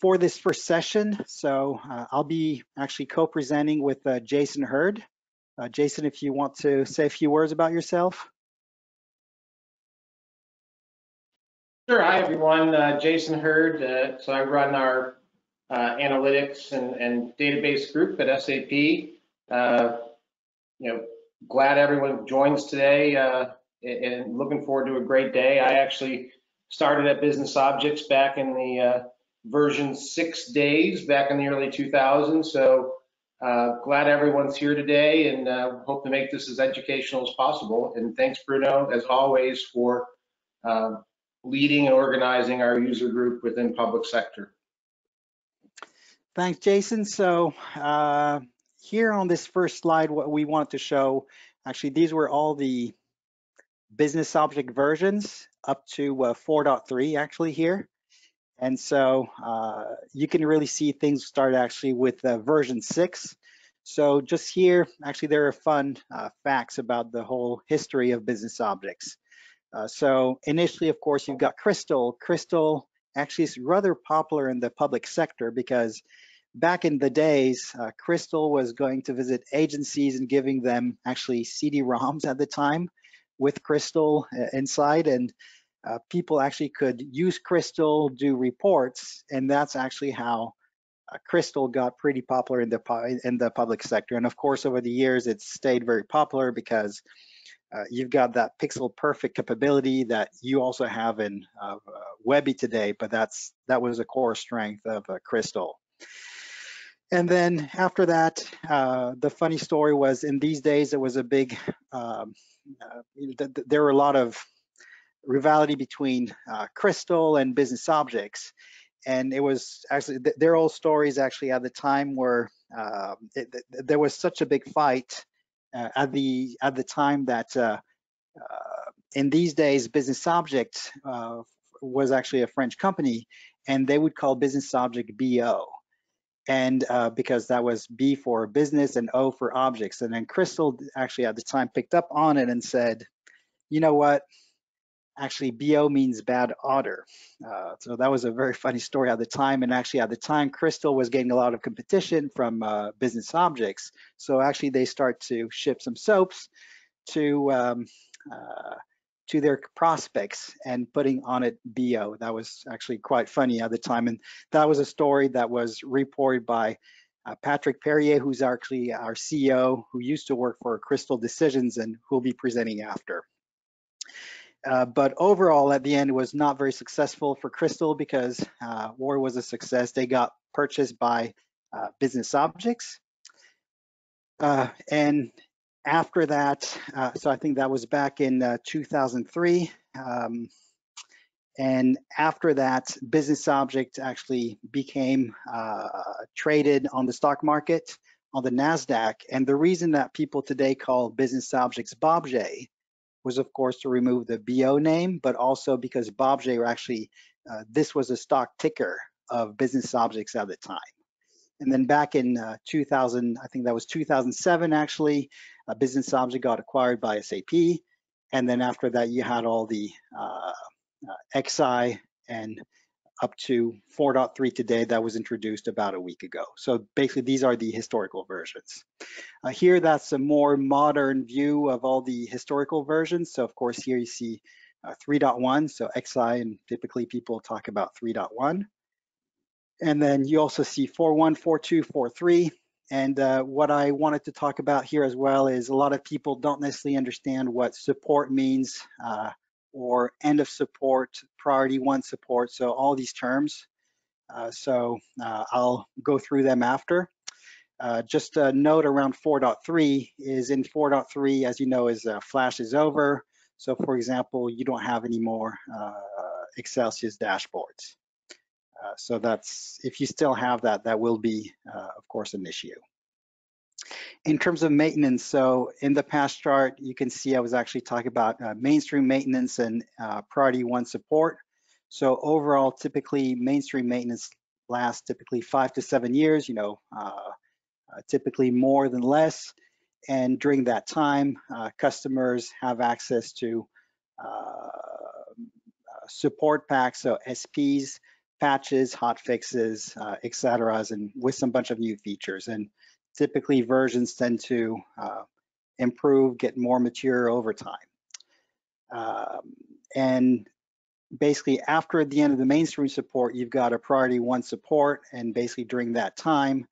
for this first session, so uh, I'll be actually co-presenting with uh, Jason Hurd. Uh, Jason, if you want to say a few words about yourself. Sure. Hi, everyone. Uh, Jason Hurd. Uh, so I run our uh, analytics and, and, database group at SAP. You know, glad everyone joins today and looking forward to a great day. I actually started at Business Objects back in the version six days back in the early 2000s. So glad everyone's here today and hope to make this as educational as possible. And thanks, Bruno, as always, for leading and organizing our user group within public sector. Thanks, Jason. So uh, here on this first slide, what we wanted to show, actually, these were all the business object versions up to uh, 4.3 actually here. And so uh, you can really see things start actually with uh, version six. So just here, actually, there are fun uh, facts about the whole history of business objects. Uh, so initially, of course, you've got Crystal. Crystal actually is rather popular in the public sector because back in the days, uh, Crystal was going to visit agencies and giving them actually CD-ROMs at the time with Crystal uh, inside, and uh, people actually could use Crystal, do reports, and that's actually how uh, Crystal got pretty popular in the in the public sector. And of course, over the years, it's stayed very popular because uh, you've got that pixel perfect capability that you also have in uh, Webby today, but that's that was a core strength of uh, Crystal. And then after that, uh, the funny story was in these days, it was a big, um, uh, th there were a lot of rivalry between uh, Crystal and business objects. And it was actually, th their old stories actually at the time were, um, it, th there was such a big fight uh, at the at the time that uh, uh, in these days business object was actually a French company and they would call business object BO and uh, because that was B for business and O for objects. And then Crystal actually at the time picked up on it and said, you know what, actually BO means bad otter. Uh, so that was a very funny story at the time. And actually at the time, Crystal was getting a lot of competition from uh, business objects. So actually they start to ship some soaps to um, uh, to their prospects and putting on it BO. That was actually quite funny at the time. And that was a story that was reported by uh, Patrick Perrier, who's actually our CEO, who used to work for Crystal Decisions and who'll be presenting after. Uh, but overall, at the end, it was not very successful for Crystal because uh, War was a success. They got purchased by uh, Business Objects. Uh, and after that, uh, so I think that was back in uh, 2003. Um, and after that, Business Object actually became traded on the stock market on the NASDAQ. And the reason that people today call Business Objects BOBJ was of course to remove the BO name, but also because BOBJ actually, uh, this was a stock ticker of business objects at the time. And then back in uh, 2000, I think that was 2007 actually, a business object got acquired by SAP. And then after that, you had all the uh, uh XI and up to 4.3 today that was introduced about a week ago. So basically these are the historical versions. Uh, here that's a more modern view of all the historical versions. So of course here you see uh, 3.1, so XI and typically people talk about 3.1. And then you also see 4.1, 4.2, 4.3. And uh, what I wanted to talk about here as well is a lot of people don't necessarily understand what support means. Or end of support, priority one support, so all these terms. Uh, so uh, I'll go through them after. Uh, just a note around 4.3 is in 4.3, as you know, is uh, flash is over. So for example, you don't have any more uh, Xcelsius dashboards. Uh, so that's, if you still have that, that will be, of course, an issue. In terms of maintenance, so in the past chart, you can see I was actually talking about uh, mainstream maintenance and uh, priority one support. So overall, typically mainstream maintenance lasts typically five to seven years, you know, uh, uh typically more than less. And during that time, uh, customers have access to uh, support packs, so SPs, patches, hot fixes, uh, et cetera, and with some bunch of new features. And typically versions tend to uh, improve, get more mature over time. Um, and basically after the end of the mainstream support, you've got a priority one support. And basically during that time,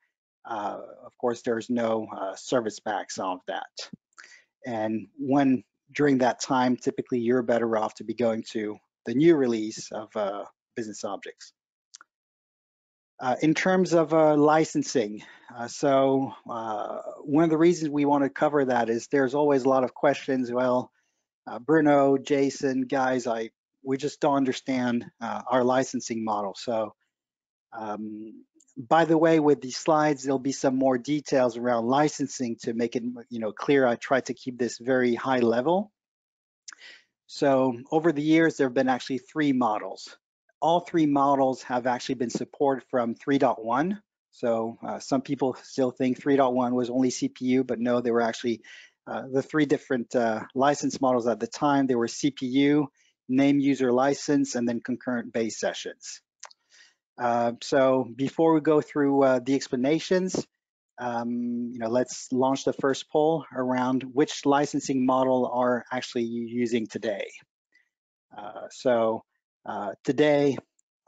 uh, of course, there's no uh, service packs of that. And when during that time, typically you're better off to be going to the new release of uh, business objects. Uh, in terms of uh, licensing, uh, so uh, one of the reasons we want to cover that is there's always a lot of questions. Well, uh, Bruno, Jason, guys, I we just don't understand our licensing model. So um, by the way, with these slides, there'll be some more details around licensing to make it you know clear. I try to keep this very high level. So over the years, there have been actually three models. All three models have actually been supported from 3.1. So uh, some people still think 3.1 was only CPU, but no, they were actually uh, the three different uh, license models at the time. They were CPU, name user license, and then concurrent base sessions. Uh, so before we go through uh, the explanations, um, you know, let's launch the first poll around which licensing model are actually using today. Uh, so uh, today,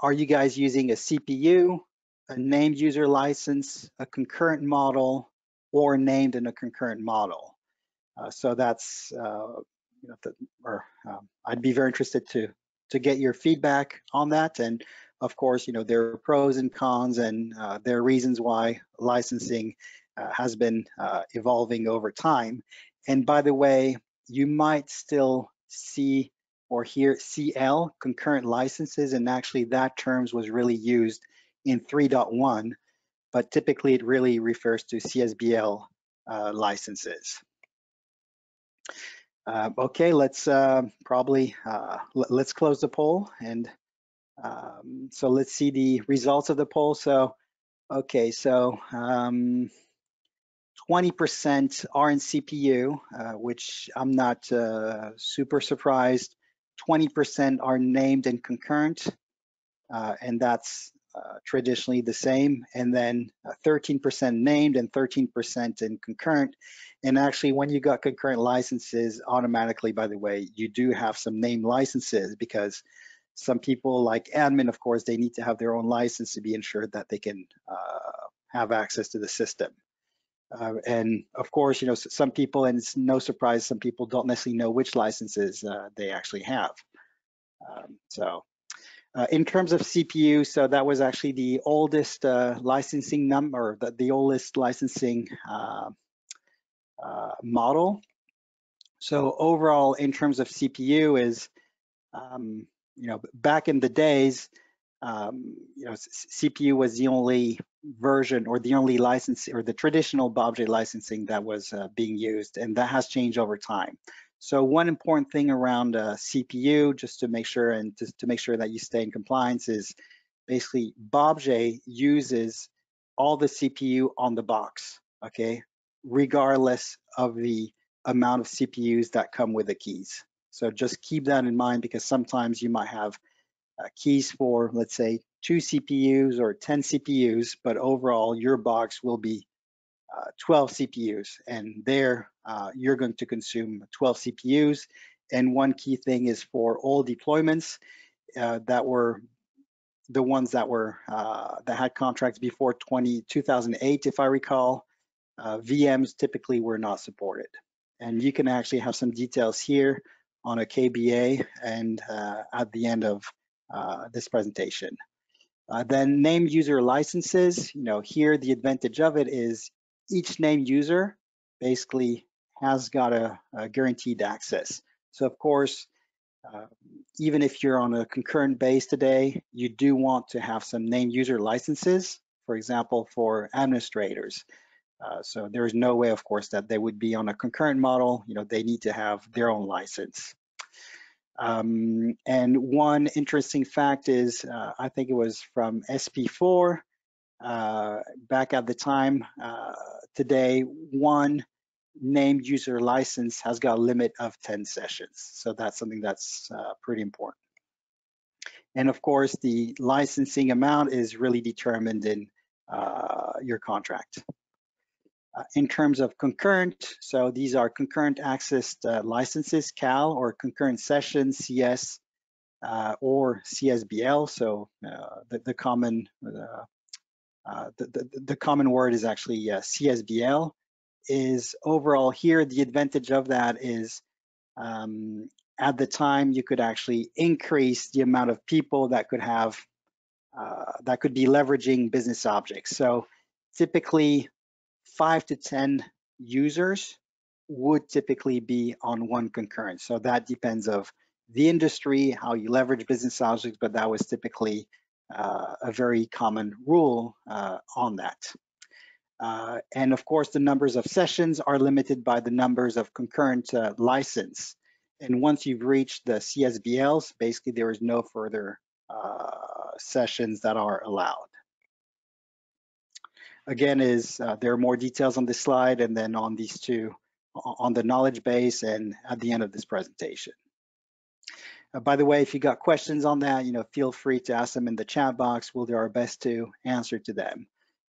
are you guys using a CPU, a named user license, a concurrent model, or named in a concurrent model? Uh, so that's, uh, you know, the, or um, I'd be very interested to to get your feedback on that and of course, you know, there are pros and cons and uh, there are reasons why licensing uh, has been evolving over time. And by the way, you might still see or here CL, concurrent licenses, and actually that terms was really used in 3.1, but typically it really refers to CSBL uh, licenses. Uh, okay, let's uh, probably, let's close the poll and um, so let's see the results of the poll. So, okay, so 20% um, are in CPU, uh, which I'm not uh, super surprised. 20% are named and concurrent, uh, and that's uh, traditionally the same. And then 13% uh, named and 13% in concurrent. And actually, when you got concurrent licenses, automatically, by the way, you do have some named licenses because some people like admin, of course, they need to have their own license to be ensured that they can uh, have access to the system. Uh, and of course, you know, some people, and it's no surprise, some people don't necessarily know which licenses uh, they actually have. Um, so uh, in terms of CPU, so that was actually the oldest uh, licensing number, the, the oldest licensing uh, model. So overall, in terms of CPU is um, you know, back in the days, um, you know, CPU was the only version or the only license or the traditional BOBJ licensing that was uh, being used, and that has changed over time. So one important thing around uh, CPU, just to make sure and to, to make sure that you stay in compliance, is basically BOBJ uses all the CPU on the box, okay, regardless of the amount of CPUs that come with the keys. So just keep that in mind because sometimes you might have uh, keys for, let's say, two CPUs or 10 CPUs, but overall your box will be uh, 12 CPUs and there uh, you're going to consume 12 CPUs. And one key thing is for all deployments uh, that were the ones that were uh, that had contracts before 20, 2008, if I recall, uh, VMs typically were not supported. And you can actually have some details here on a KBA and uh, at the end of this presentation. Uh, then name user licenses, you know, here the advantage of it is each name user basically has got a, a guaranteed access. So of course, uh, even if you're on a concurrent base today, you do want to have some name user licenses, for example, for administrators. Uh, so there is no way, of course, that they would be on a concurrent model. You know, they need to have their own license. Um, and one interesting fact is, uh, I think it was from SP4, uh, back at the time, uh, today, one named user license has got a limit of 10 sessions. So that's something that's uh, pretty important. And of course, the licensing amount is really determined in uh, your contract. In terms of concurrent, so these are concurrent access uh, licenses, CAL, or concurrent sessions, CS, uh, or CSBL. So uh, the, the, common uh, uh, the, the, the, common word is actually CSBL. Is overall here the advantage of that is um, at the time you could actually increase the amount of people that could have that could be leveraging business objects. So typically five to 10 users would typically be on one concurrent. So that depends of the industry, how you leverage business objects, but that was typically uh, a very common rule uh, on that. Uh, and of course, the numbers of sessions are limited by the numbers of concurrent uh, license. And once you've reached the CSBLs, basically there is no further uh, sessions that are allowed again is uh, there are more details on this slide and then on these two on the knowledge base and at the end of this presentation. Uh, by the way, if you got questions on that, you know, feel free to ask them in the chat box. We'll do our best to answer to them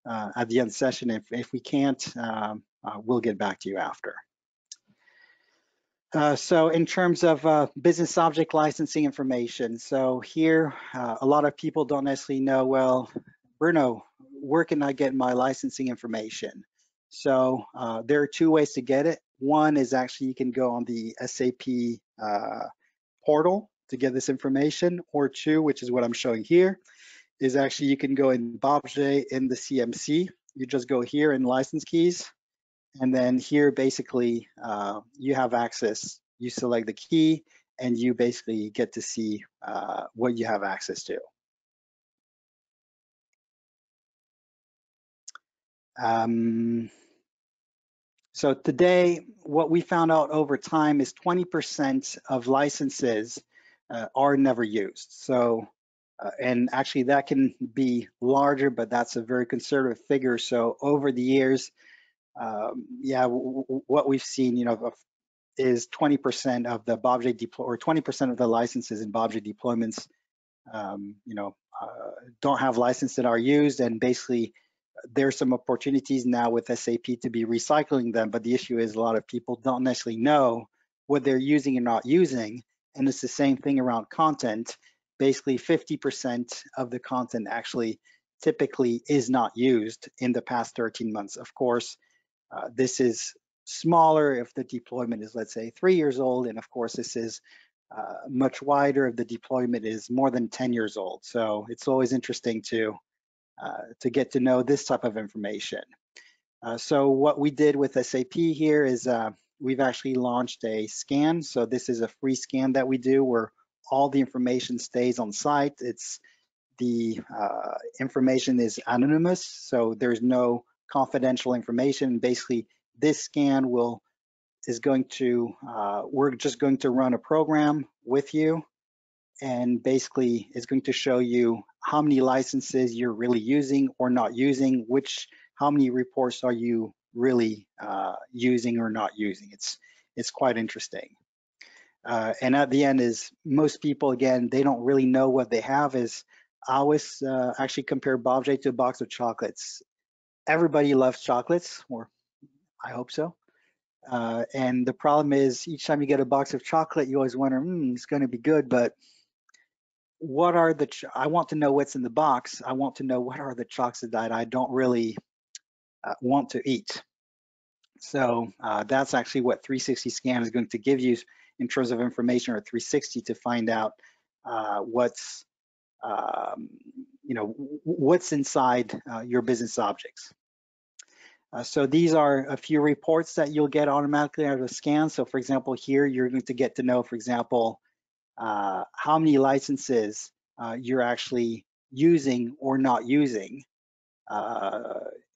uh, at the end session. If, if we can't, um, uh, we'll get back to you after. Uh, so in terms of uh, business object licensing information, so here uh, a lot of people don't necessarily know, well, Bruno, where can I get my licensing information? So uh, there are two ways to get it. One is actually you can go on the SAP uh, portal to get this information, or two, which is what I'm showing here, is actually you can go in BobJ in the CMC. You just go here in license keys, and then here basically uh, you have access. You select the key, and you basically get to see uh, what you have access to. Um, so today, what we found out over time is 20% of licenses uh, are never used. So, uh, and actually that can be larger, but that's a very conservative figure. So over the years, um, yeah, what we've seen, you know, is 20% of the BobJ deploy or 20% of the licenses in BobJ deployments, um, you know, uh, don't have licenses that are used, and basically there's some opportunities now with SAP to be recycling them, but the issue is a lot of people don't necessarily know what they're using and not using. And it's the same thing around content. Basically, 50% of the content actually typically is not used in the past 13 months. Of course, uh, this is smaller if the deployment is, let's say, three years old. And of course, this is uh, much wider if the deployment is more than 10 years old. So it's always interesting to to get to know this type of information. Uh, so what we did with SAP here is uh, we've actually launched a scan. So this is a free scan that we do where all the information stays on site. It's the uh, information is anonymous, so there's no confidential information. Basically, this scan will is going to, uh, we're just going to run a program with you and basically it's going to show you how many licenses you're really using or not using, which, how many reports are you really uh, using or not using. It's, it's quite interesting. Uh, and at the end is most people, again, they don't really know what they have is I always uh, actually compare BobJ to a box of chocolates. Everybody loves chocolates, or I hope so. Uh, and the problem is each time you get a box of chocolate, you always wonder, hmm, it's going to be good, but what are the, I want to know what's in the box. I want to know what are the chocolates that I don't really uh, want to eat. So uh, that's actually what 360 scan is going to give you in terms of information or 360 to find out uh, what's, um, you know, what's inside uh, your business objects. Uh, so these are a few reports that you'll get automatically out of the scan. So for example, here you're going to get to know, for example, uh, how many licenses uh, you're actually using or not using uh,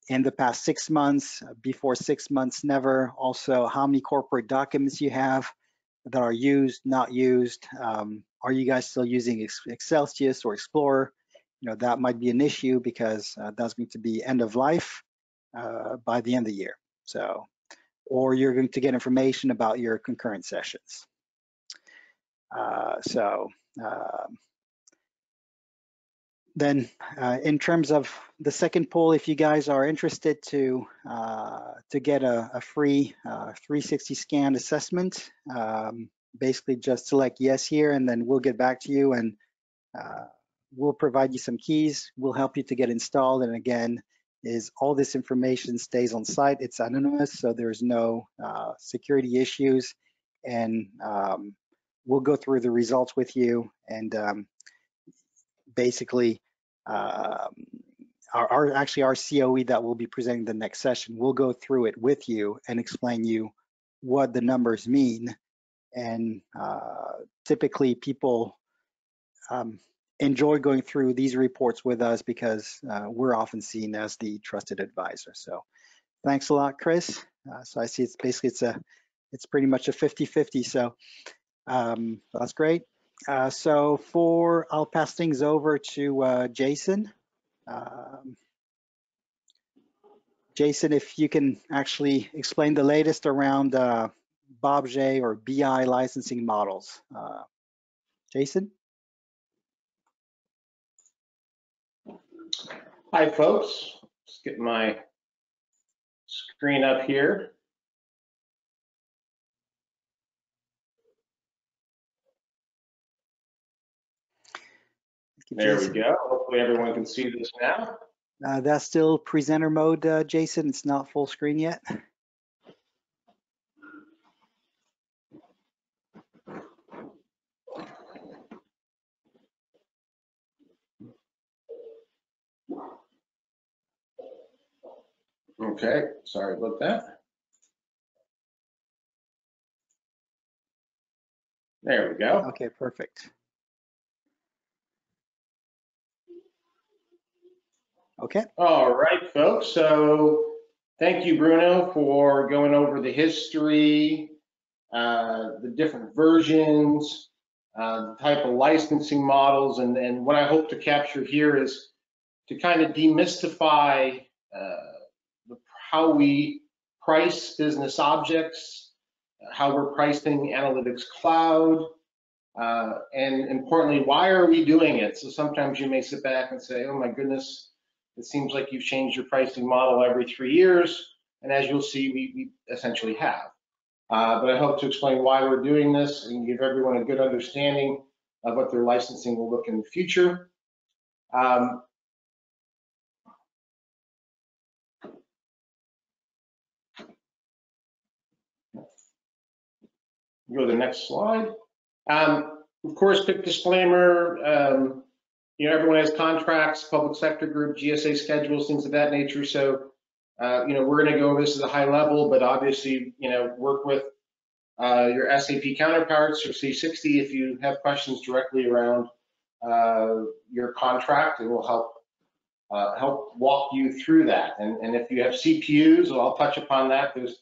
in the past six months, before six months, never. Also, how many corporate documents you have that are used, not used. Um, are you guys still using Xcelsius or Explorer? You know, that might be an issue because uh, that's going to be end of life uh, by the end of the year. So, or you're going to get information about your concurrent sessions. Uh, so um, then uh, in terms of the second poll, if you guys are interested to uh, to get a, a free uh, 360 scan assessment, um, basically just select yes here and then we'll get back to you and uh, we'll provide you some keys. We'll help you to get installed. And again, is all this information stays on site. It's anonymous, so there's no uh, security issues. And um, we'll go through the results with you and um, basically um, our, our, actually our COE that will be presenting the next session we'll go through it with you and explain you what the numbers mean. And uh, typically people um, enjoy going through these reports with us because uh, we're often seen as the trusted advisor. So thanks a lot, Chris. Uh, so I see it's basically it's a it's pretty much a 50-50. So um, that's great. Uh, so for, I'll pass things over to uh, Jason. Um, Jason, if you can actually explain the latest around uh, BOBJ or BI licensing models. Uh, Jason? Hi, folks. Let's get my screen up here. There we go. Hopefully everyone can see this now. Uh, that's still presenter mode, uh, Jason. It's not full screen yet. Okay, sorry about that. There we go. Okay, perfect. Okay. All right, folks. So thank you, Bruno, for going over the history, uh, the different versions, uh, the type of licensing models, and, and what I hope to capture here is to kind of demystify uh, the, how we price business objects, how we're pricing Analytics Cloud, uh, and importantly, why are we doing it? So sometimes you may sit back and say, oh my goodness, it seems like you've changed your pricing model every three years, and as you'll see, we, we essentially have. Uh, but I hope to explain why we're doing this and give everyone a good understanding of what their licensing will look in the future. Um, go to the next slide. Um, of course, quick disclaimer, um, you know, everyone has contracts, public sector group, GSA schedules, things of that nature. So, uh, you know, we're going to go over this at a high level, but obviously, you know, work with uh, your SAP counterparts or 360 if you have questions directly around uh, your contract. It will help uh, help walk you through that. And, and if you have CPUs, well, I'll touch upon that. There's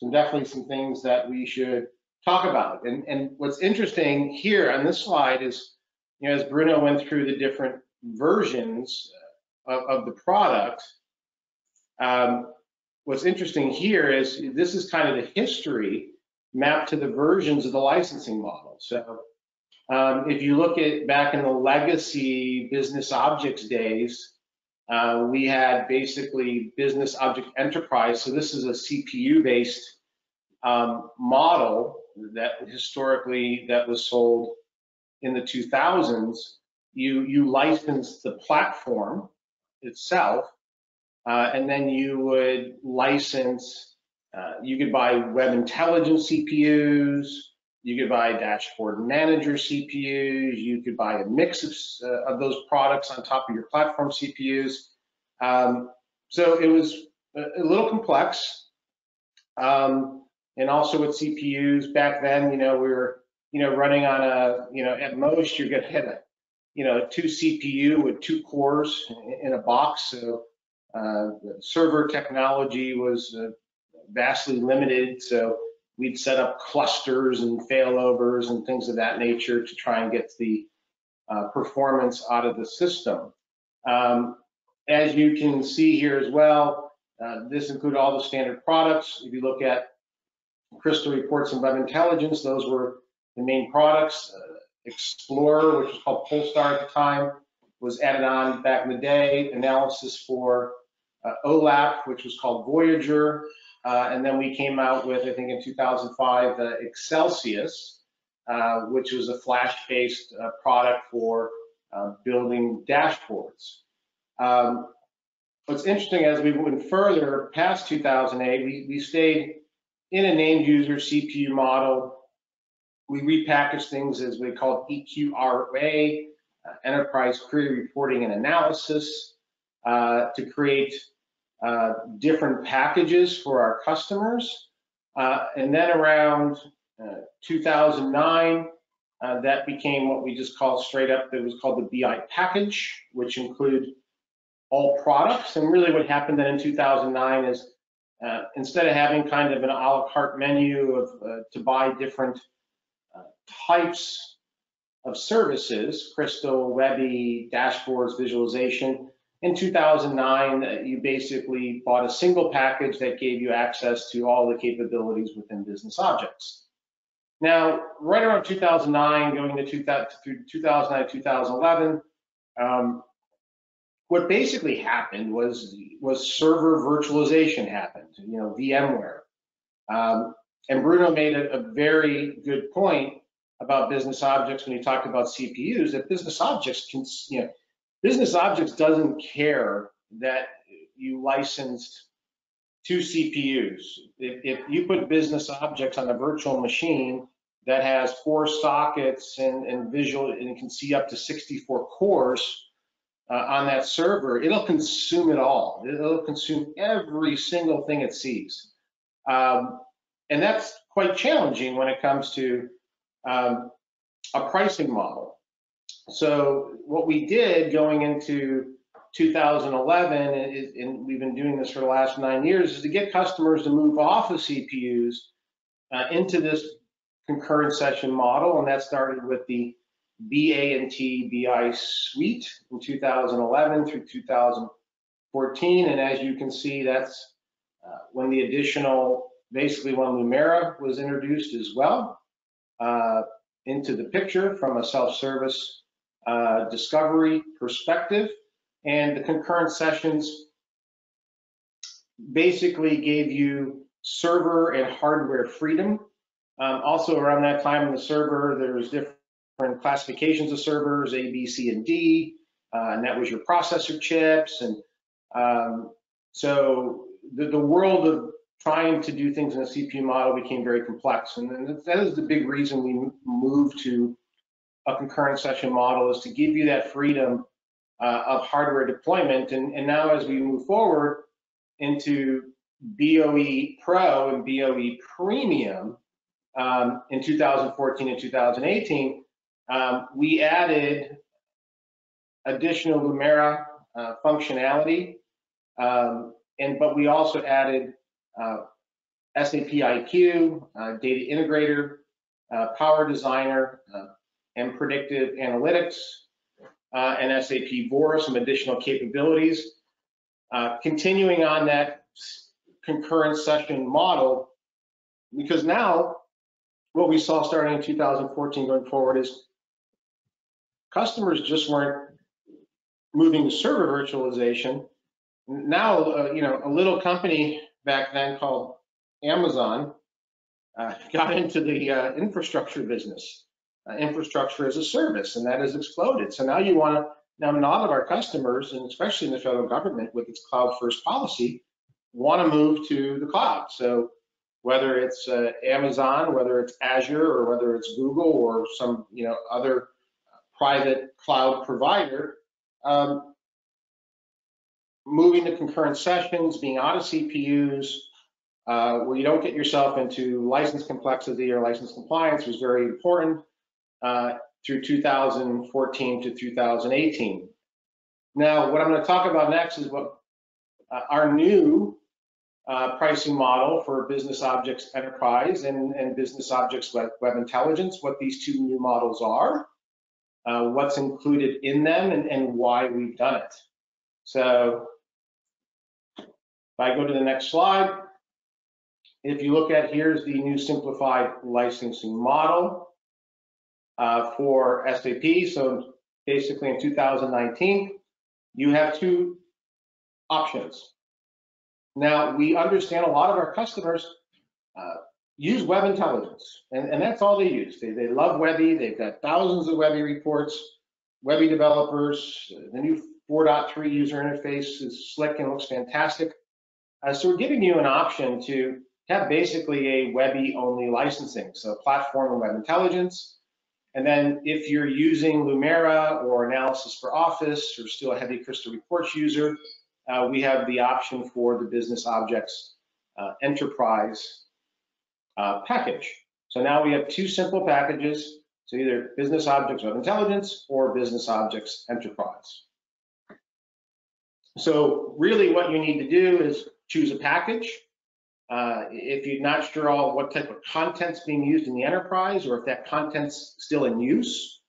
some definitely some things that we should talk about. And, and what's interesting here on this slide is you know, as Bruno went through the different versions of, of the product, um, what's interesting here is this is kind of the history mapped to the versions of the licensing model. So um, if you look at back in the legacy business objects days, uh, we had basically business object enterprise. So this is a CPU based um, model that historically that was sold in the 2000s, you, you licensed the platform itself, uh, and then you would license, uh, you could buy web intelligence CPUs, you could buy dashboard manager CPUs, you could buy a mix of, uh, of those products on top of your platform CPUs. Um, so it was a, little complex. Um, and also with CPUs back then, you know, we were you know, running on a, you know, at most you're gonna hit a, you know, two CPU with two cores in a box. So uh, server technology was uh, vastly limited. So we'd set up clusters and failovers and things of that nature to try and get the uh, performance out of the system. Um, as you can see here as well, uh, this included all the standard products. If you look at Crystal Reports and Web Intelligence, those were the main products, uh, Explorer, which was called Polestar at the time, was added on back in the day, analysis for uh, OLAP, which was called Voyager. Uh, and then we came out with, I think in 2005, uh, Xcelsius, uh, which was a flash-based uh, product for uh, building dashboards. Um, what's interesting as we went further past 2008, we, we stayed in a named user CPU model. We repackaged things as we called EQRA, uh, Enterprise Query Reporting and Analysis, uh, to create uh, different packages for our customers. Uh, and then around uh, 2009, uh, that became what we just called straight up, it was called the BI package, which included all products. And really what happened then in 2009 is instead of having kind of an a la carte menu of to buy different types of services, Crystal, Webby, dashboards, visualization, in 2009, uh, you basically bought a single package that gave you access to all the capabilities within Business Objects. Now, right around 2009, going to 2000, through 2009, 2011, um, what basically happened was was server virtualization happened. You know, VMware, um, and Bruno made a, a very good point about business objects when you talked about CPUs. That business objects can, you know, business objects doesn't care that you licensed two CPUs. If, if you put business objects on a virtual machine that has four sockets and, and visual and can see up to 64 cores uh, on that server, it'll consume it all. It'll consume every single thing it sees. Um, and that's quite challenging when it comes to um, a pricing model. So what we did going into 2011, is, and we've been doing this for the last nine years, is to get customers to move off of CPUs uh, into this concurrent session model, and that started with the BA&T BI suite in 2011 through 2014, and as you can see, that's uh, when the additional, basically when Lumira was introduced as well uh, into the picture from a self-service uh, discovery perspective. And the concurrent sessions basically gave you server and hardware freedom. Um, also around that time in the server, there was different classifications of servers, A, B, C, and D, uh, and that was your processor chips. And um, so the, the world of trying to do things in a CPU model became very complex. And that is the big reason we moved to a concurrent session model is to give you that freedom uh, of hardware deployment. And, and now as we move forward into BOE Pro and BOE Premium um, in 2014 and 2018, um, we added additional Lumira uh, functionality, um, and but we also added SAP IQ, uh, Data Integrator, uh, Power Designer, uh, and predictive analytics, uh, and SAP Vora, some additional capabilities. Uh, continuing on that concurrent session model, because now what we saw starting in 2014 going forward is customers just weren't moving to server virtualization. Now, uh, you know, a little company back then called Amazon uh, got into the uh, infrastructure business uh, infrastructure as a service, and that has exploded. So now you want to, now a lot of our customers, and especially in the federal government with its cloud first policy, want to move to the cloud. So whether it's uh, Amazon, whether it's Azure, or whether it's Google or some you know other private cloud provider, um, moving to concurrent sessions, being out of CPUs, uh, where you don't get yourself into license complexity or license compliance was very important uh, through 2014 to 2018. Now, what I'm going to talk about next is what uh, our new uh, pricing model for Business Objects Enterprise and, and Business Objects Web, Web, Intelligence, what these two new models are, uh, what's included in them, and, and why we've done it. So if I go to the next slide, if you look at here's the new simplified licensing model uh, for SAP. So basically in 2019, you have two options. Now, we understand a lot of our customers uh, use web intelligence, and, and that's all they use. They, they love Webby. They've got thousands of Webby reports, Webby developers. The new 4.3 user interface is slick and looks fantastic. Uh, so we're giving you an option to have basically a Webby only licensing, so platform and web intelligence. And then if you're using Lumira or Analysis for Office or still a heavy Crystal Reports user, uh, we have the option for the Business Objects uh, Enterprise uh, package. So now we have two simple packages, so either Business Objects Web Intelligence or Business Objects Enterprise. So really what you need to do is choose a package. Uh, if you're not sure all what type of content's being used in the enterprise or if that content's still in use,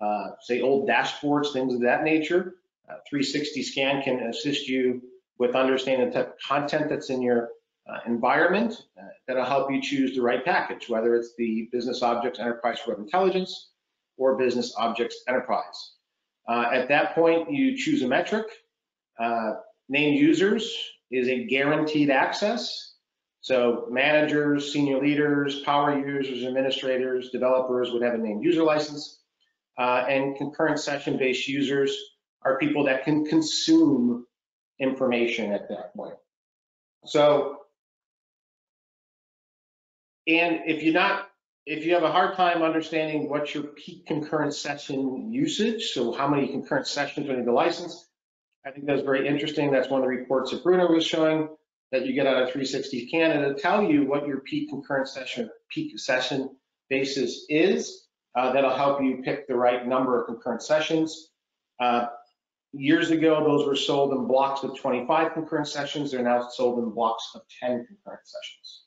uh, say old dashboards, things of that nature, uh, 360 scan can assist you with understanding the type of content that's in your uh, environment. Uh, that'll help you choose the right package, whether it's the Business Objects Enterprise Web Intelligence or Business Objects Enterprise. Uh, at that point, you choose a metric. Named users is a guaranteed access. So managers, senior leaders, power users, administrators, developers would have a named user license. Uh, and concurrent session-based users are people that can consume information at that point. So, and if you're not, if you have a hard time understanding what's your peak concurrent session usage, so how many concurrent sessions are in the license, I think that's very interesting. That's one of the reports that Bruno was showing that you get out of 360 Canada tell you what your peak concurrent session, peak session basis is. Uh, that'll help you pick the right number of concurrent sessions. Uh, years ago, those were sold in blocks of 25 concurrent sessions. They're now sold in blocks of 10 concurrent sessions.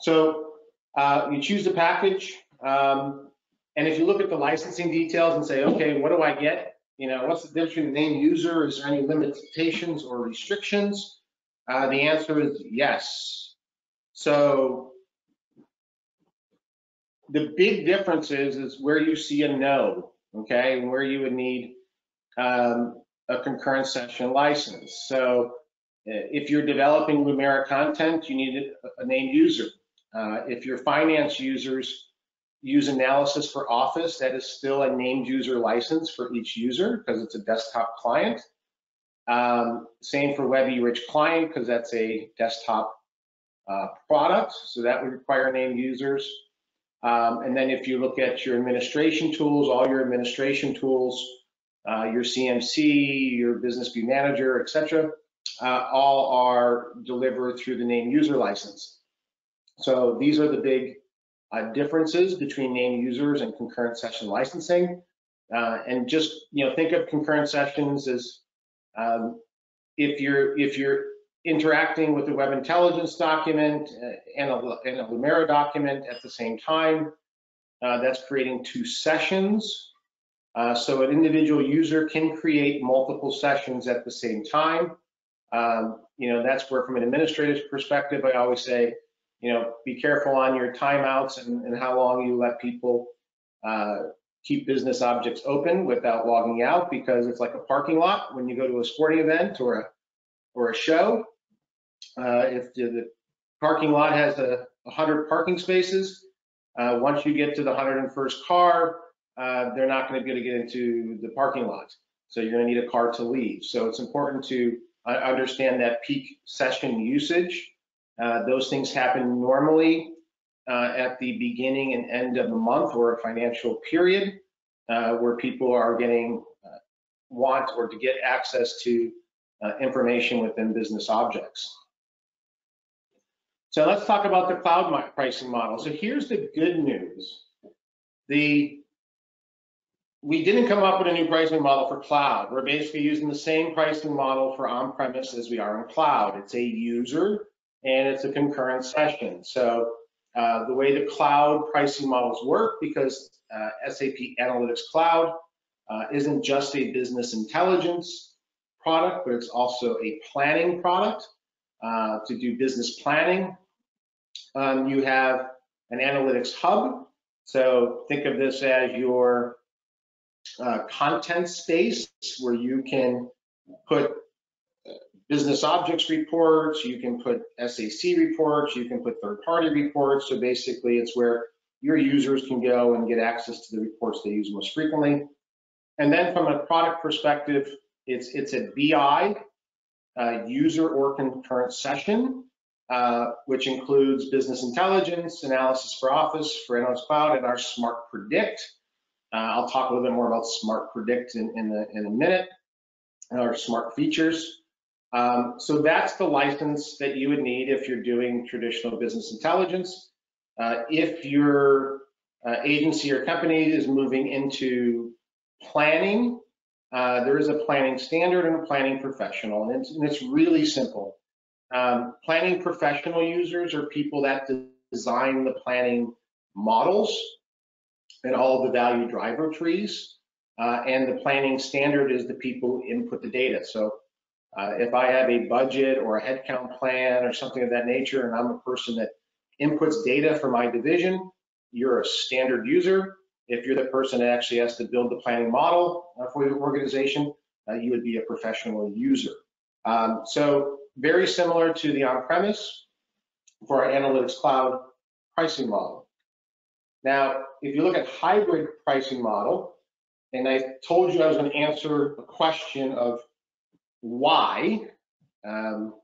So uh, you choose the package. Um, and if you look at the licensing details and say, okay, what do I get? You know, what's the difference between the name user? Is there any limitations or restrictions? Uh, the answer is yes. So the big difference is, is where you see a no, okay, and where you would need um, a concurrent session license. So if you're developing Lumira content, you need a, a named user. Uh, if your finance users use analysis for Office, that is still a named user license for each user because it's a desktop client. Um, same for Webby Rich Client because that's a desktop uh, product, so that would require named users. Um, and then if you look at your administration tools, all your administration tools, uh, your CMC, your Business View Manager, etc., uh, all are delivered through the named user license. So these are the big uh, differences between named users and concurrent session licensing. Uh, and just you know, think of concurrent sessions as um, if you're if you're interacting with a web intelligence document uh, and, a, and a Lumira document at the same time, uh, that's creating two sessions. Uh, so an individual user can create multiple sessions at the same time. Um, you know, that's where from an administrator's perspective, I always say, you know, be careful on your timeouts and, and how long you let people uh, keep business objects open without logging out because it's like a parking lot when you go to a sporting event or a or a show. Uh, if the, the, parking lot has a 100 parking spaces, uh, once you get to the 101st car, uh, they're not going to be able to get into the parking lot. So you're going to need a car to leave. So it's important to uh, understand that peak session usage those things happen normally uh, at the beginning and end of the month or a financial period uh, where people are getting uh, want or to get access to uh, information within business objects. So let's talk about the cloud pricing model. So here's the good news. The we didn't come up with a new pricing model for cloud. We're basically using the same pricing model for on-premise as we are in cloud. It's a user and it's a concurrent session. So uh, the way the cloud pricing models work, because uh, SAP Analytics Cloud uh, isn't just a business intelligence product, but it's also a planning product uh, to do business planning. Um, you have an analytics hub. So think of this as your uh, content space where you can put business objects reports, you can put SAC reports, you can put third-party reports. So basically, it's where your users can go and get access to the reports they use most frequently. And then from a product perspective, it's it's a BI uh, user or concurrent session, uh, which includes business intelligence, analysis for Office, for Analytics Cloud, and our Smart Predict. Uh, I'll talk a little bit more about Smart Predict in, in, the, in a minute, and our smart features. Um, so that's the license that you would need if you're doing traditional business intelligence. Uh, if your uh, agency or company is moving into planning, uh, there is a planning standard and a planning professional, and it's, and it's really simple. Um, planning professional users are people that design the planning models and all the value driver trees. Uh, and the planning standard is the people who input the data. So uh, if I have a budget or a headcount plan or something of that nature, and I'm a person that inputs data for my division, you're a standard user. If you're the person that actually has to build the planning model uh, for your organization, uh, you would be a professional user. Um, so very similar to the on-premise for our analytics cloud pricing model. Now, if you look at hybrid pricing model, and I told you I was going to answer a question of why um,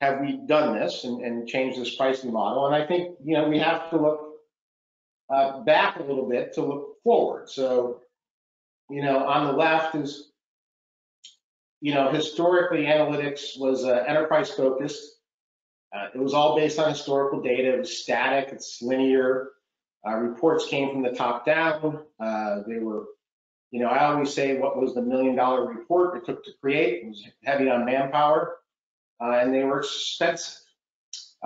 have we done this and, and changed this pricing model? And I think, you know, we have to look uh, back a little bit to look forward. So, you know, on the left is, you know, historically analytics was uh, enterprise focused. Uh, it was all based on historical data. It was static. It's linear. Uh, reports came from the top down. Uh, they were, you know, I always say what was the million dollar report it took to create. It was heavy on manpower uh, and they were expensive.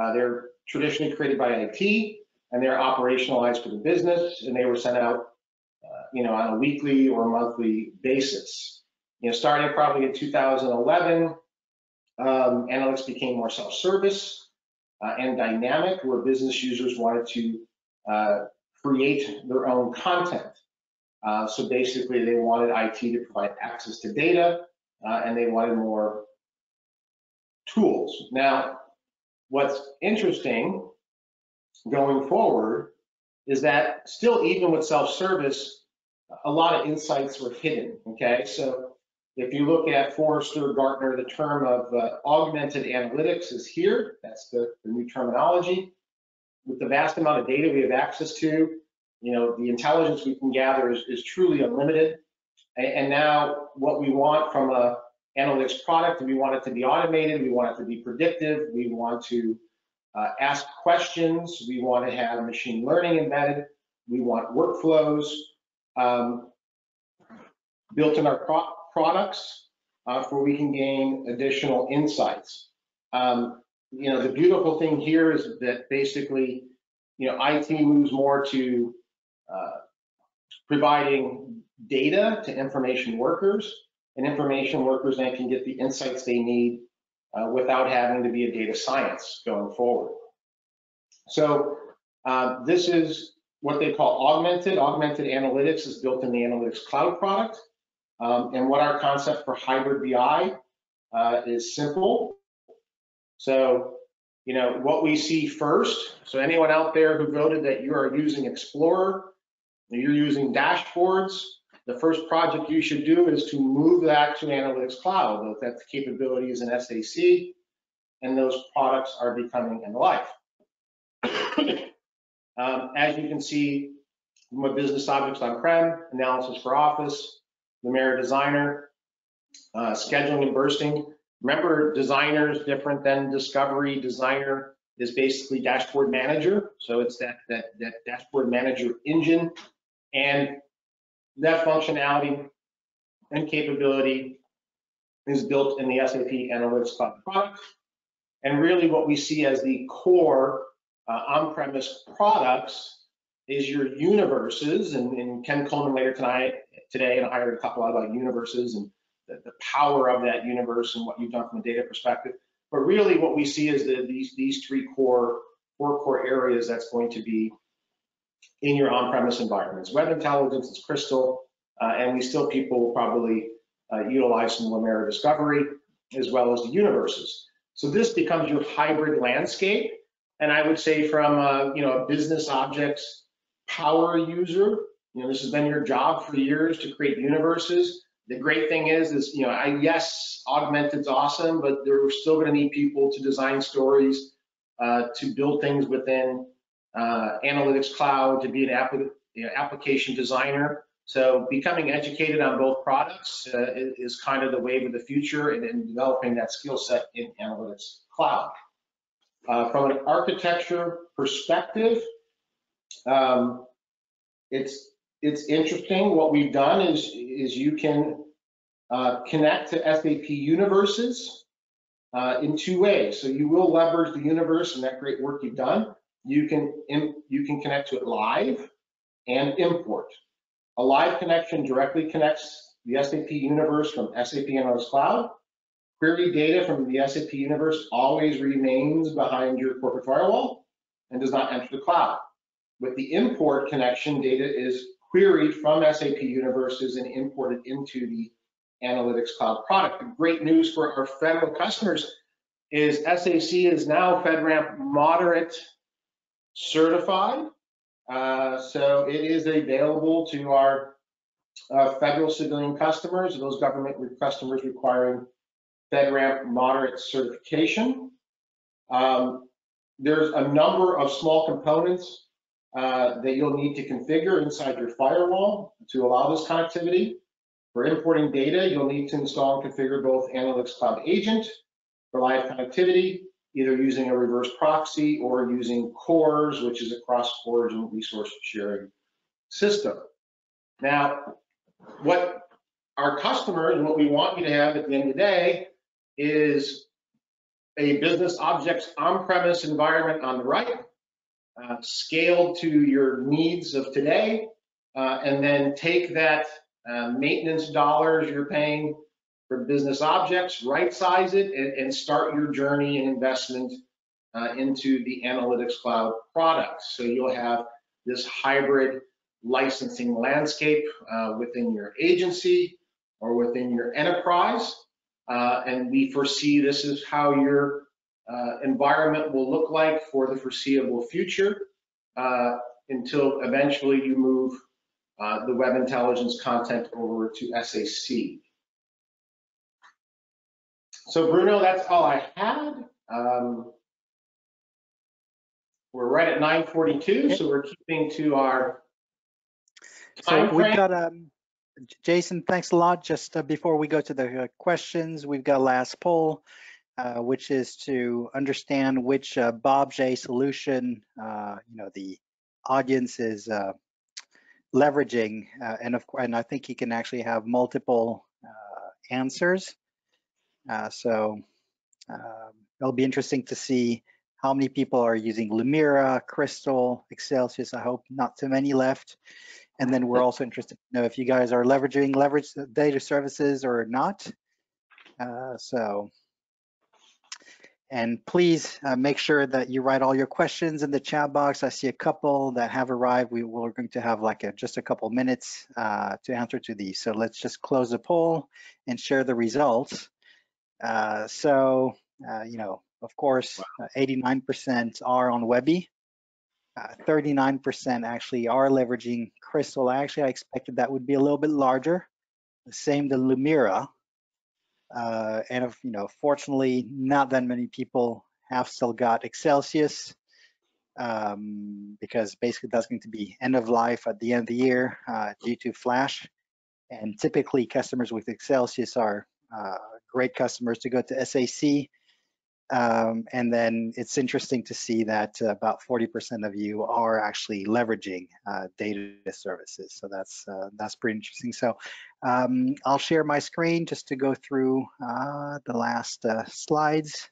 Uh, they're traditionally created by IT and they're operationalized for the business and they were sent out, uh, you know, on a weekly or monthly basis. You know, starting probably in 2011, um, analytics became more self-service uh, and dynamic where business users wanted to uh, create their own content. Uh, so basically they wanted IT to provide access to data uh, and they wanted more tools. Now, what's interesting going forward is that still even with self-service, a lot of insights were hidden, okay? So if you look at Forrester, Gartner, the term of uh, augmented analytics is here. That's the, the new terminology with the vast amount of data we have access to, you know, the intelligence we can gather is, is truly unlimited. And, and, now what we want from a analytics product, we want it to be automated, we want it to be predictive, we want to uh, ask questions, we want to have machine learning embedded, we want workflows um, built in our pro products uh, where we can gain additional insights. Um, you know, the beautiful thing here is that basically, you know, IT moves more to providing data to information workers, and information workers then can get the insights they need uh, without having to be a data science going forward. So uh, this is what they call augmented. Augmented analytics is built in the Analytics Cloud product. Um, and what our concept for hybrid BI uh, is simple. So, you know, what we see first, so anyone out there who voted that you are using Explorer, you're using dashboards, the first project you should do is to move that to Analytics Cloud. That the capabilities in SAC and those products are becoming in life. um, as you can see, my business objects on-prem, analysis for Office, Lumira Designer, uh, scheduling and bursting, Remember, designer is different than discovery. Designer is basically dashboard manager. So it's that, that, that dashboard manager engine. And that functionality and capability is built in the SAP Analytics Cloud product. And really what we see as the core uh, on-premise products is your universes. And, and Ken Coleman later tonight, today, and I hired a couple out about universes and the, the power of that universe and what you've done from a data perspective. But really what we see is that these, these three core, four core areas that's going to be in your on-premise environments. Web intelligence is crystal, Uh, and we still, people will probably uh, utilize some Lumira Discovery as well as the universes. So this becomes your hybrid landscape. And I would say from, uh, you know, a business objects power user, you know, this has been your job for years to create universes. The great thing is, is, you know, I, yes, augmented's awesome, but they're still gonna need people to design stories, uh, to build things within uh, Analytics Cloud, to be an app, you know, application designer. So becoming educated on both products uh, is, kind of the wave of the future and, and developing that skill set in Analytics Cloud. Uh, from an architecture perspective, um, it's it's interesting. What we've done is is you can uh, connect to SAP universes uh, in two ways. So you will leverage the universe and that great work you've done. You can you can connect to it live and import. A live connection directly connects the SAP universe from SAP Analytics Cloud. Query data from the SAP universe always remains behind your corporate firewall and does not enter the cloud. With the import connection, data is queried from SAP universes and imported into the Analytics Cloud product. The great news for our federal customers is SAC is now FedRAMP moderate certified. Uh, so it is available to our uh, federal civilian customers, those government customers requiring FedRAMP moderate certification. Um, there's a number of small components uh, that you'll need to configure inside your firewall to allow this connectivity. For importing data, you'll need to install and configure both Analytics Cloud Agent for live connectivity, either using a reverse proxy or using CORS, which is a cross-origin resource sharing system. Now, what our customers and what we want you to have at the end of the day is a business objects on-premise environment on the right, uh, scaled to your needs of today, uh, and then take that uh, maintenance dollars you're paying for business objects, right size it, and, and start your journey and investment uh, into the Analytics Cloud products. So you'll have this hybrid licensing landscape uh, within your agency or within your enterprise. Uh, and we foresee this is how your uh, environment will look like for the foreseeable future uh, until eventually you move uh, the web intelligence content over to SAC. So Bruno, that's all I had. Um, we're right at 9:42, so we're keeping to our So we've got, um, Jason, thanks a lot. Just uh, before we go to the uh, questions, we've got a last poll, uh, which is to understand which uh, BOBJ solution, uh, you know, the audience is uh, leveraging. uh, And of course, and I think he can actually have multiple uh, answers. Uh, So um, it'll be interesting to see how many people are using Lumira, Crystal, Xcelsius. I hope not too many left. And then we're also interested to know if you guys are leveraging leverage data services or not. Uh, so, and please uh, make sure that you write all your questions in the chat box. I see a couple that have arrived. We, we're going to have like a, just a couple minutes uh, to answer to these. So let's just close the poll and share the results. Uh, so, uh, you know, of course, uh, 89% are on Webi. Uh, 39% actually are leveraging Crystal. Actually, I expected that would be a little bit larger. Same to Lumira. Uh, and of, you know, fortunately, not that many people have still got Xcelsius um, because basically that's going to be end of life at the end of the year uh, due to Flash. And typically, customers with Xcelsius are uh, great customers to go to SAC. Um, and then it's interesting to see that uh, about 40% of you are actually leveraging uh, data services. So that's uh, that's pretty interesting. So um, I'll share my screen just to go through uh, the last uh, slides.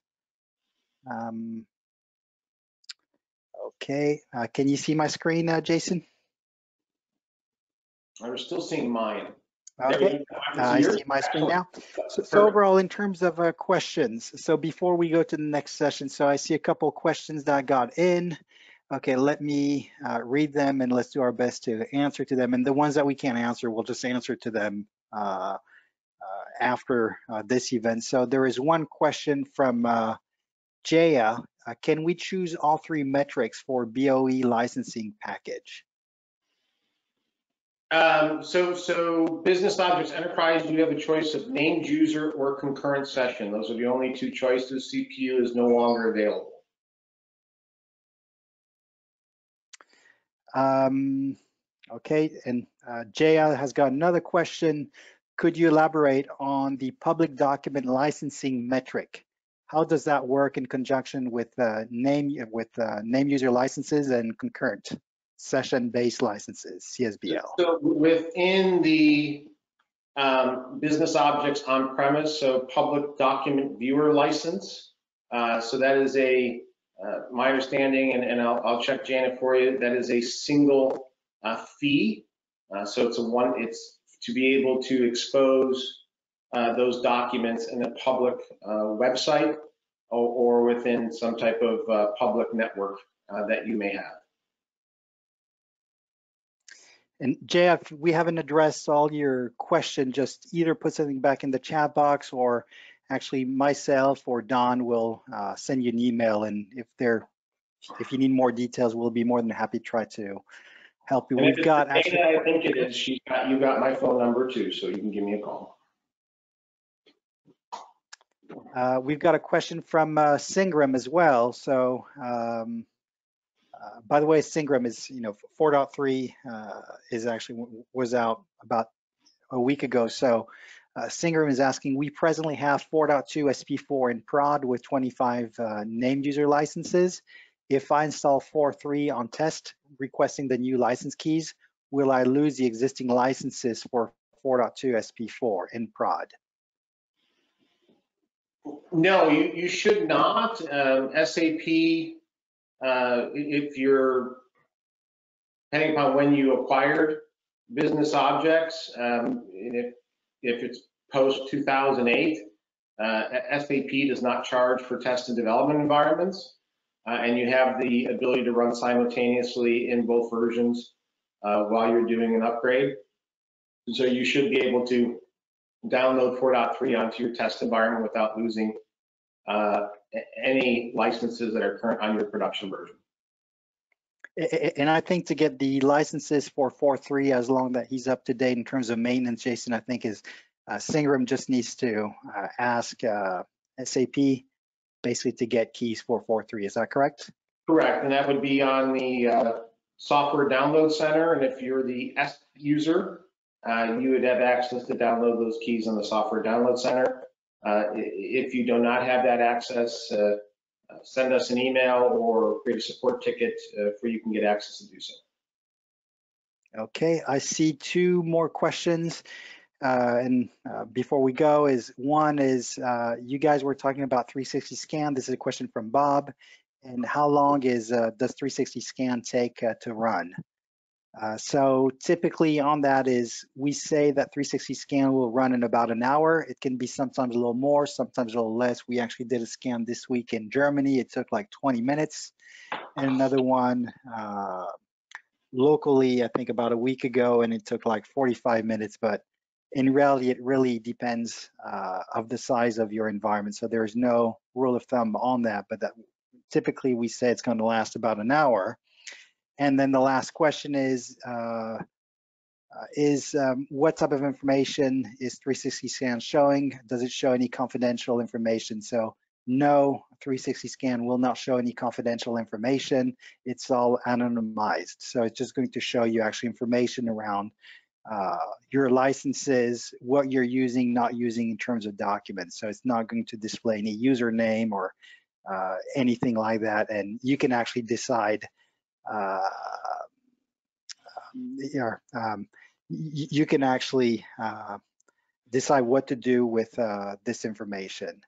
Um, okay, uh, can you see my screen, Jason? I'm still seeing mine. Okay. you go. can Uh, I see my screen now. So, so overall, in terms of uh, questions, so before we go to the next session, so I see a couple questions that got in. Okay, let me uh, read them and let's do our best to answer to them. And the ones that we can't answer, we'll just answer to them uh, uh, after uh, this event. So there is one question from uh, Jaya. Uh, can we choose all three metrics for BOE licensing package? Um, so, so business objects enterprise, you have a choice of named user or concurrent session. Those are the only two choices. CPU is no longer available. Um, okay, and uh, Jaya has got another question. Could you elaborate on the public document licensing metric? How does that work in conjunction with uh, name with uh, name user licenses and concurrent session-based licenses, CSBL? So within the um, business objects on premise, so public document viewer license. Uh, so that is a uh, my understanding, and, and I'll, I'll, check Janet for you, that is a single uh, fee. Uh, so it's a one, it's to be able to expose uh, those documents in a public uh, website or, or, within some type of public network that you may have. And JF, we haven't addressed all your question, just either put something back in the chat box or actually myself or Don will uh, send you an email. And if there, if you need more details, we'll be more than happy to try to help you. And We've got actually, I think it is. She got you got my phone number too, so you can give me a call. Uh, we've got a question from uh, Singram as well. So, um, uh, by the way, Singram is, you know, 4.3 uh, is actually was out about a week ago. So uh, Singram is asking, we presently have 4.2 SP4 in prod with 25 uh, named user licenses. If I install 4.3 on test, requesting the new license keys, will I lose the existing licenses for 4.2 SP4 in prod? No, you, you should not. Um, SAP, uh, if you're, depending upon when you acquired business objects, um, if if it's post 2008, uh, SAP does not charge for test and development environments, uh, and you have the ability to run simultaneously in both versions uh, while you're doing an upgrade. So you should be able to download 4.3 onto your test environment without losing uh, any licenses that are current on your production version. And I think to get the licenses for 4.3, as long that he's up to date in terms of maintenance, Jason, I think is uh, Singram just needs to uh, ask uh, SAP basically to get keys for 4.3. Is that correct? Correct, and that would be on the uh, software download center. And if you're the S user, uh, you would have access to download those keys on the software download center. Uh, if you do not have that access, send us an email or create a support ticket uh, where you can get access to do so. Okay, I see two more questions. Uh, and uh, before we go is one is uh, you guys were talking about 360 scan. This is a question from Bob. And how long is uh, does 360 scan take uh, to run? Uh, so typically on that is we say that 360 scan will run in about an hour. It can be sometimes a little more, sometimes a little less. We actually did a scan this week in Germany. It took like 20 minutes. And another one uh, locally, I think about a week ago, and it took like 45 minutes. But in reality, it really depends uh, of the size of your environment. So there's no rule of thumb on that, but that typically we say it's going to last about an hour. And then the last question is, uh, uh, is um, what type of information is 360 scan showing? Does it show any confidential information? So no, 360 scan will not show any confidential information. It's all anonymized. So it's just going to show you actually information around uh, your licenses, what you're using, not using in terms of documents. So it's not going to display any username or uh, anything like that. And you can actually decide uh, yeah, um, you can actually uh, decide what to do with uh, this information.